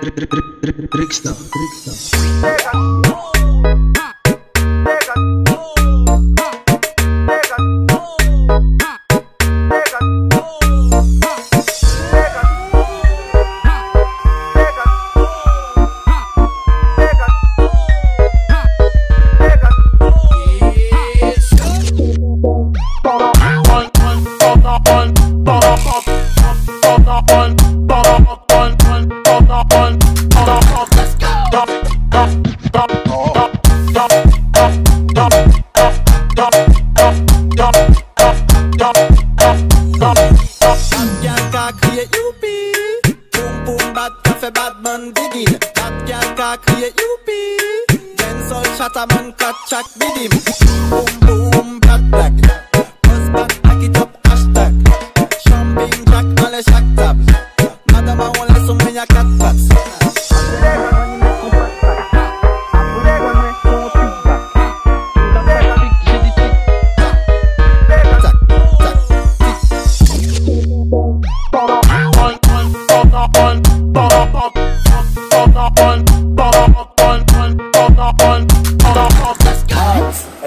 Trixxstar. Trixxstar. Can create UP. Boom boom bad cafe bad man begin. Bad girl can create UP. Then soul shatter man cut track with him. Boom boom bad En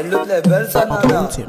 l'autre level, ça nana. tick.